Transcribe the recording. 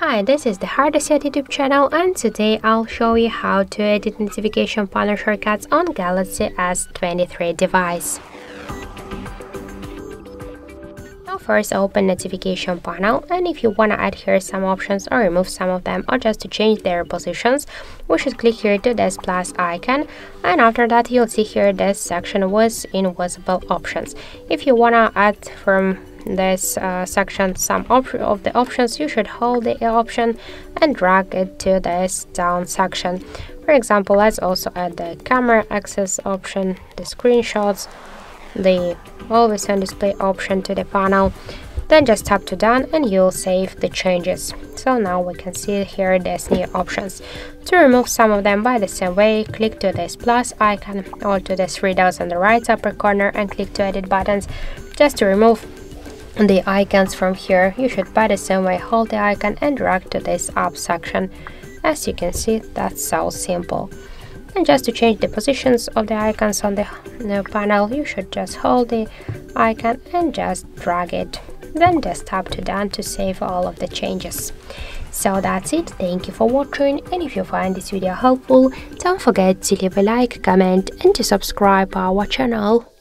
Hi, this is the HardReset YouTube channel and today I'll show you how to edit notification panel shortcuts on Galaxy S23 device. Now first open notification panel and if you want to add here some options or remove some of them or just to change their positions, we should click here to this plus icon and after that you'll see here this section with invisible options. If you want to add from this uh, section some of the options. You should hold the option and drag it to this down section. For example let's also add the camera access option the screenshots the always on display option to the panel. Then just tap to done and you'll save the changes. So now we can see here these new options. To remove some of them by the same way click to this plus icon or to the three dots on the right upper corner and click to edit buttons. Just to remove the icons from here you should by the same way. Hold the icon and drag to this up section. As you can see that's so simple. And just to change the positions of the icons on the, the panel you should just hold the icon and just drag it. Then just tap to done to save all of the changes. So that's it. Thank you for watching. And if you find this video helpful don't forget to leave a like comment and to subscribe our channel